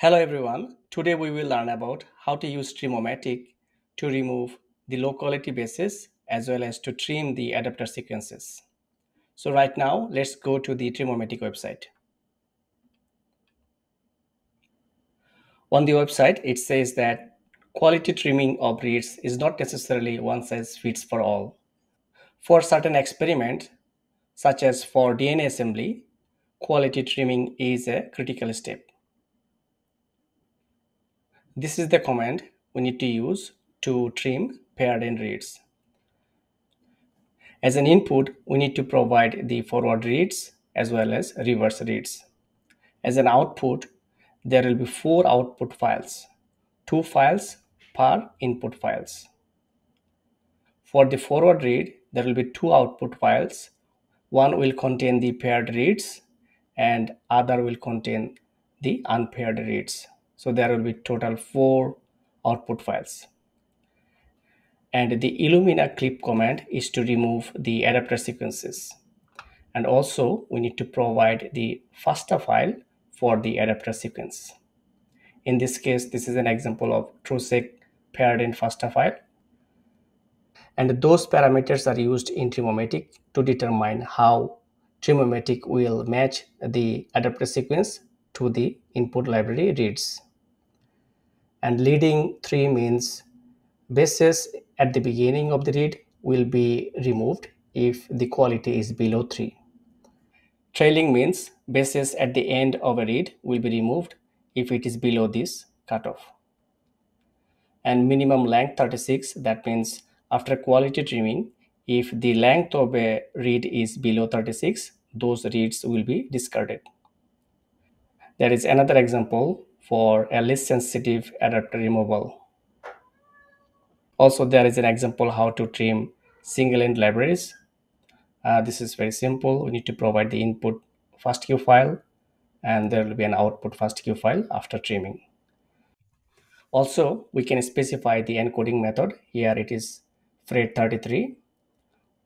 Hello everyone. Today we will learn about how to use Trimmomatic to remove the low quality bases as well as to trim the adapter sequences. So right now let's go to the Trimmomatic website. On the website it says that quality trimming of reads is not necessarily one size fits for all. For certain experiments such as for DNA assembly, quality trimming is a critical step. This is the command we need to use to trim paired end reads. As an input, we need to provide the forward reads as well as reverse reads. As an output, there will be four output files, two files per input files. For the forward read, there will be two output files. One will contain the paired reads and other will contain the unpaired reads. So there will be total four output files. And the Illumina clip command is to remove the adapter sequences. And also we need to provide the FASTA file for the adapter sequence. In this case, this is an example of TruSeq paired in FASTA file. And those parameters are used in Trimmomatic to determine how Trimmomatic will match the adapter sequence to the input library reads and leading 3 means bases at the beginning of the read will be removed if the quality is below 3. Trailing means bases at the end of a read will be removed if it is below this cutoff. And minimum length 36, that means after quality trimming, if the length of a read is below 36, those reads will be discarded. There is another example for a less sensitive adapter removal. Also, there is an example how to trim single end libraries. Uh, this is very simple. We need to provide the input FASTQ file and there will be an output FASTQ file after trimming. Also, we can specify the encoding method. Here it is Phred33.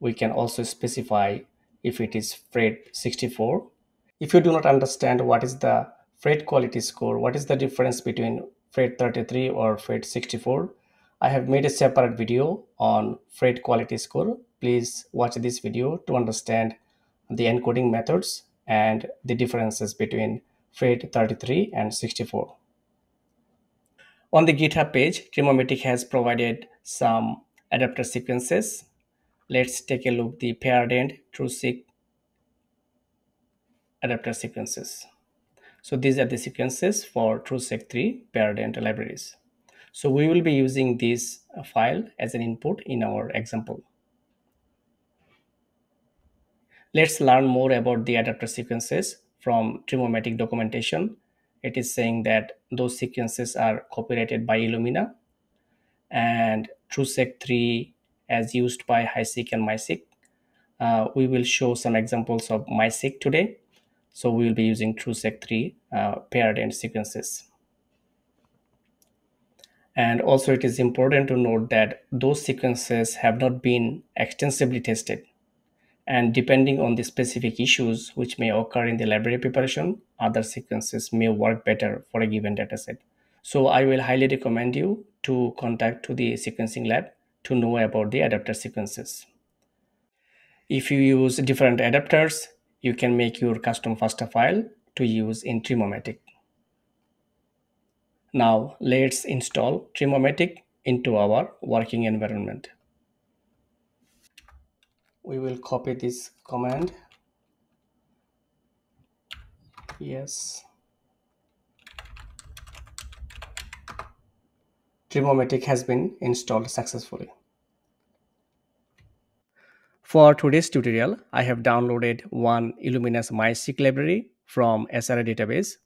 We can also specify if it is Phred64. If you do not understand what is the Phred quality score, what is the difference between Phred33 or Phred64, I have made a separate video on Phred quality score. Please watch this video to understand the encoding methods and the differences between Phred33 and 64. On the GitHub page, Trimmomatic has provided some adapter sequences. Let's take a look the paired end TruSeq adapter sequences. So these are the sequences for TruSeq3 paired end libraries. So we will be using this file as an input in our example. Let's learn more about the adapter sequences from Trimmomatic documentation. It is saying that those sequences are copyrighted by Illumina and TruSeq3 as used by HiSeq and MiSeq. Uh, we will show some examples of MiSeq today so we will be using TruSeq3 uh, paired end sequences. And also it is important to note that those sequences have not been extensively tested. And depending on the specific issues which may occur in the library preparation, other sequences may work better for a given dataset. So I will highly recommend you to contact to the sequencing lab to know about the adapter sequences. If you use different adapters, you can make your custom FASTA file to use in Trimmomatic. Now let's install Trimmomatic into our working environment. We will copy this command. Yes. Trimmomatic has been installed successfully. For today's tutorial, I have downloaded one Illumina's MiSeq library from SRA database.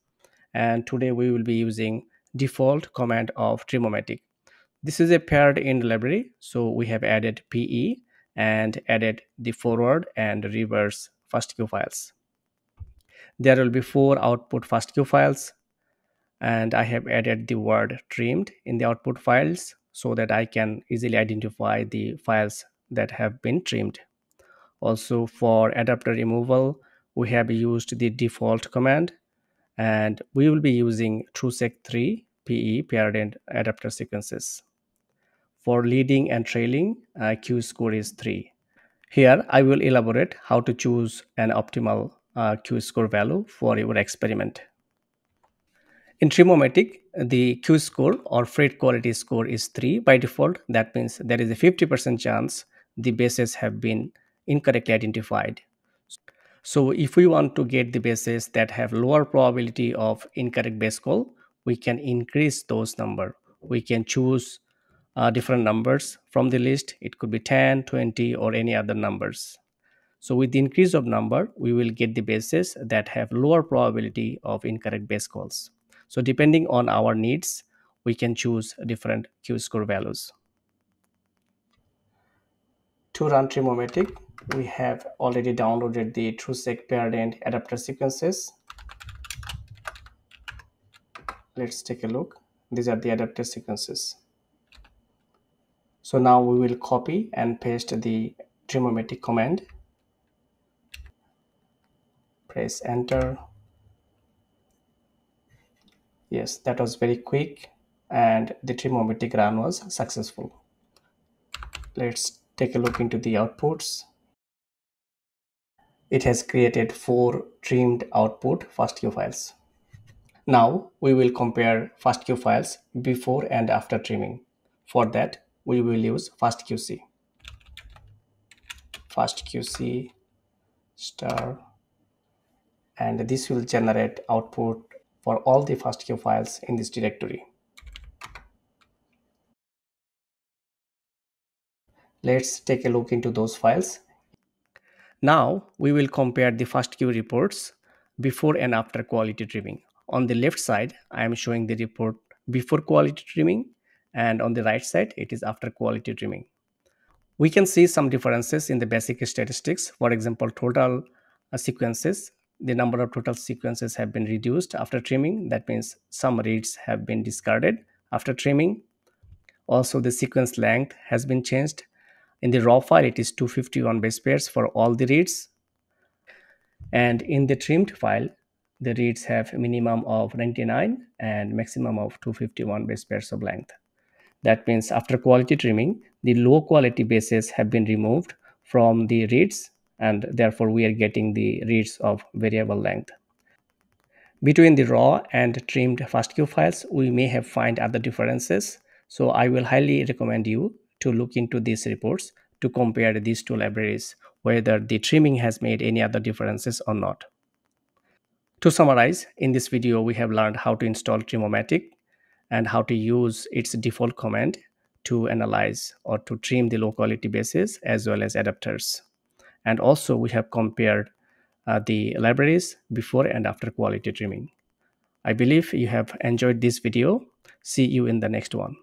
And today we will be using default command of Trimmomatic. This is a paired end library. So we have added PE and added the forward and reverse FASTQ files. There will be four output FASTQ files and I have added the word trimmed in the output files so that I can easily identify the files that have been trimmed. Also for adapter removal, we have used the default command and we will be using TruSeq3 PE paired adapter sequences. For leading and trailing, uh, Q score is 3. Here, I will elaborate how to choose an optimal uh, Q score value for your experiment. In Trimmomatic, the Q score or Phred quality score is 3 by default. That means there is a 50% chance the bases have been incorrectly identified. So if we want to get the bases that have lower probability of incorrect base call, we can increase those number. We can choose uh, different numbers from the list. It could be 10, 20 or any other numbers. So with the increase of number, we will get the bases that have lower probability of incorrect base calls. So depending on our needs, we can choose different Q score values. To run Trimmomatic, we have already downloaded the TruSeq paired end adapter sequences. Let's take a look. These are the adapter sequences. So now we will copy and paste the Trimmomatic command. Press enter. Yes, that was very quick and the Trimmomatic run was successful. Let's take a look into the outputs it has created four trimmed output FastQ files. Now we will compare FastQ files before and after trimming. For that, we will use FastQC. FastQC star and this will generate output for all the FastQ files in this directory. Let's take a look into those files now we will compare the FastQ reports before and after quality trimming. On the left side, I am showing the report before quality trimming and on the right side, it is after quality trimming. We can see some differences in the basic statistics. For example, total uh, sequences, the number of total sequences have been reduced after trimming. That means some reads have been discarded after trimming. Also, the sequence length has been changed in the raw file, it is 251 base pairs for all the reads. And in the trimmed file, the reads have minimum of 99 and maximum of 251 base pairs of length. That means after quality trimming, the low quality bases have been removed from the reads and therefore we are getting the reads of variable length. Between the raw and trimmed FastQ files, we may have find other differences. So I will highly recommend you to look into these reports to compare these two libraries, whether the trimming has made any other differences or not. To summarize, in this video, we have learned how to install Trimmomatic and how to use its default command to analyze or to trim the low quality bases as well as adapters. And also we have compared uh, the libraries before and after quality trimming. I believe you have enjoyed this video. See you in the next one.